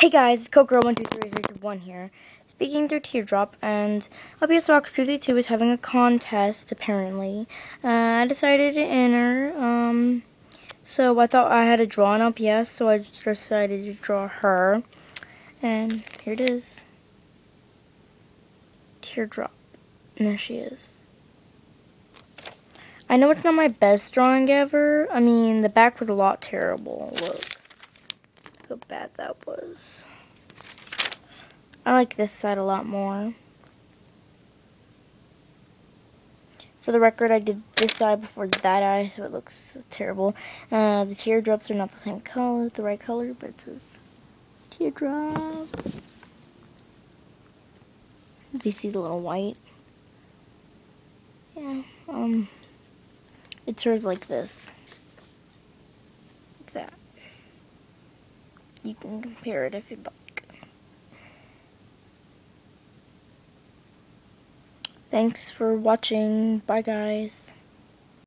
Hey guys, it's Coke12331 here, speaking through Teardrop, and LPS Rocks 232 is having a contest, apparently. Uh, I decided to enter, um, so I thought I had to draw an LPS, so I decided to draw her, and here it is. Teardrop. And there she is. I know it's not my best drawing ever. I mean, the back was a lot terrible. Look how bad that was. I like this side a lot more. For the record, I did this side before that eye, so it looks terrible. Uh, the teardrops are not the same color, the right color, but it says teardrop. Do you see the little white? Yeah, um, it turns like this. Like that. You can compare it if you'd like. Thanks for watching. Bye, guys.